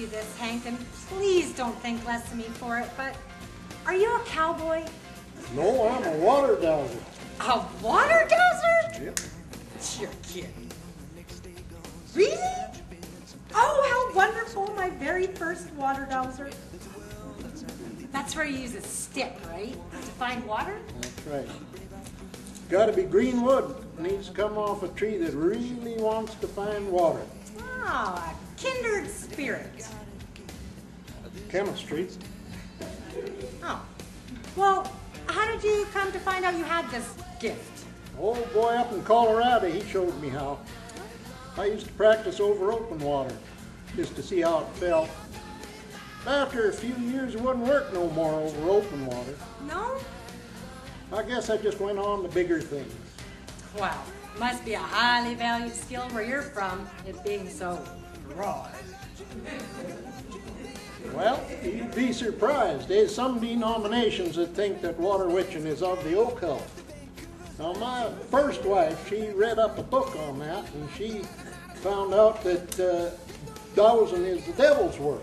you this, Hank, and please don't think less of me for it, but are you a cowboy? No, I'm a water dowser. A water dowser? Yep. You're kidding. Really? Oh, how wonderful, my very first water dowser. That's where you use a stick, right? To find water? That's right. Gotta be green wood. Needs to come off a tree that really wants to find water. Oh, kindred spirit. Chemistry. Oh. Well, how did you come to find out you had this gift? Old boy up in Colorado, he showed me how. I used to practice over open water just to see how it felt. After a few years, it wouldn't work no more over open water. No? I guess I just went on to bigger things. Well, must be a highly valued skill where you're from, it being so Well, you'd be surprised. There's some denominations that think that water witching is of the occult. Now, my first wife, she read up a book on that, and she found out that uh, dowsing is the devil's work,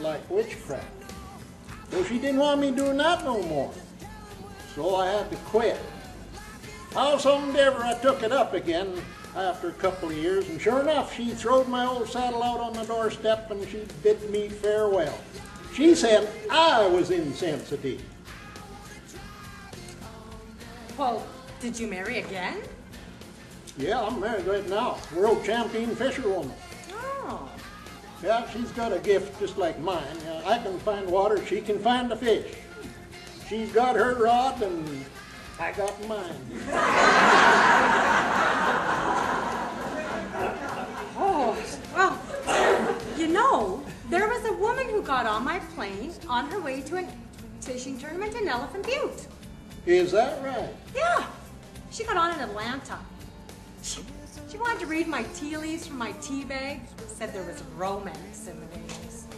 like witchcraft. So she didn't want me doing that no more. So I had to quit. Howsomever, I took it up again after a couple of years, and sure enough, she throwed my old saddle out on the doorstep and she bid me farewell. She said I was insensitive. Well, did you marry again? Yeah, I'm married right now. World champion fisherwoman. Oh. Yeah, she's got a gift just like mine. Yeah, I can find water, she can find the fish. She's got her rod and I got mine. Oh, well, you know, there was a woman who got on my plane on her way to a fishing tournament in Elephant Butte. Is that right? Yeah, she got on in Atlanta. She, she wanted to read my tea leaves from my tea bag. Said there was romance in the names.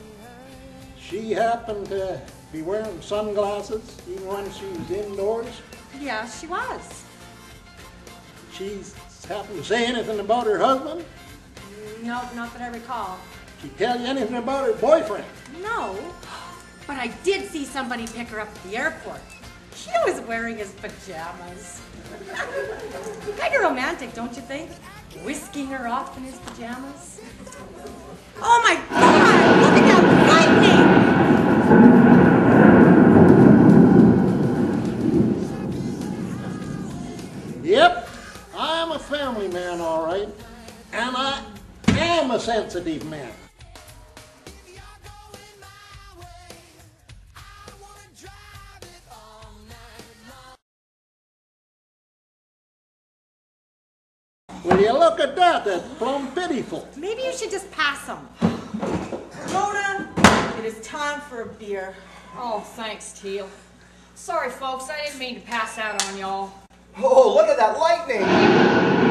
She happened to be wearing sunglasses even when she was indoors. Yeah, she was. She happened to say anything about her husband? Mm, no, not that I recall. She tell you anything about her boyfriend? No, but I did see somebody pick her up at the airport. He was wearing his pajamas. kind of romantic, don't you think? Whisking her off in his pajamas. Oh my God! Look at that lightning! Yep, I'm a family man, all right. And I am a sensitive man. Will you look at that? That's plumb pitiful. Maybe you should just pass them. Rhoda, it is time for a beer. Oh, thanks, Teal. Sorry, folks, I didn't mean to pass out on y'all. Oh, look at that lightning!